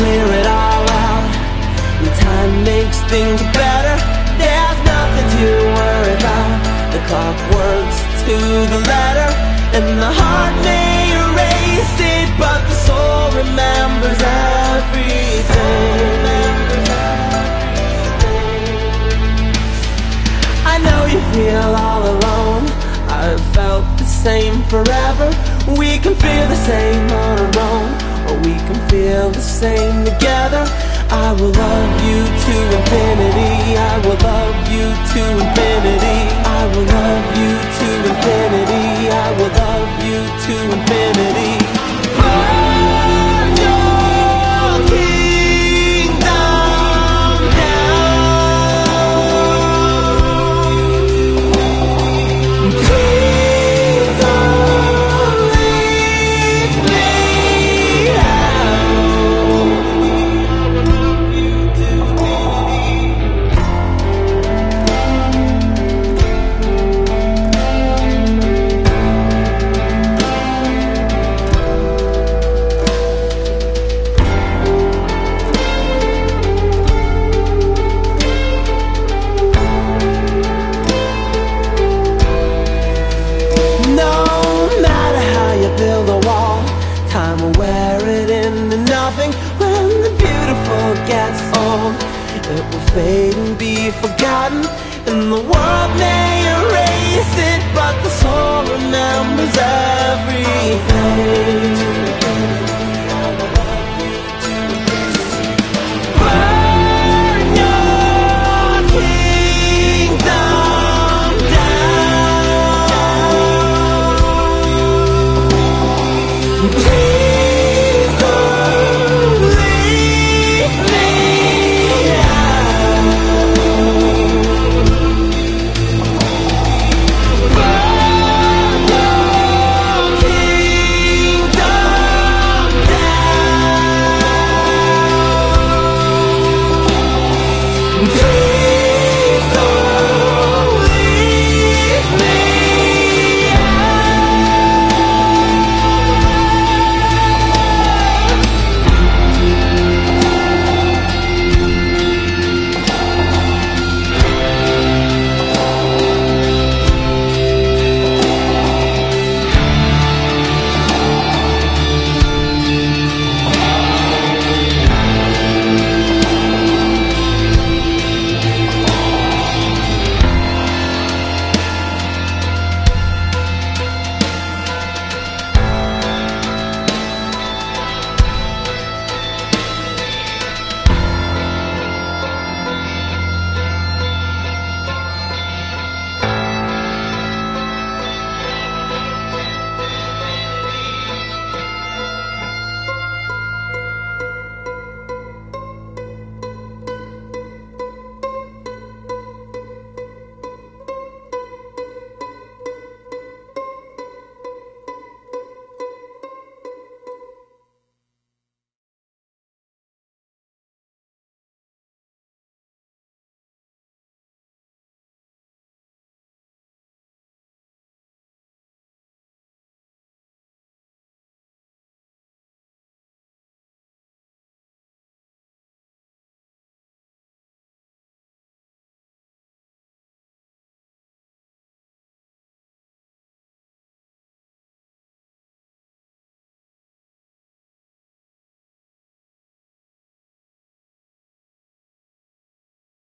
clear it all out. And time makes things better. There's nothing to worry about. The clock works to the letter, and the heart may erase it, but the soul remembers everything. I know you feel all alone. I've felt the same forever. We can feel the same on our own, the same together. I will love you to infinity. I will love you to infinity. gets old It will fade and be forgotten. And the world may erase it But the soul remembers everything.